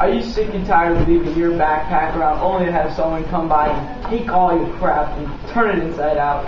Are you sick and tired of leaving your backpack around only to have someone come by and take all your crap and turn it inside out?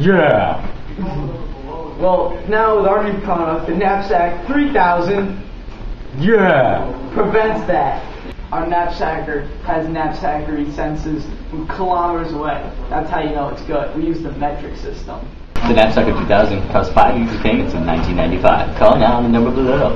Yeah. Well, now with our new product, the Knapsack 3000 Yeah. prevents that. Our knapsacker has knapsackery senses from kilometers away. That's how you know it's good. We use the metric system. The Knapsack of 2000 cost five easy payments in 1995. Call now on the number below.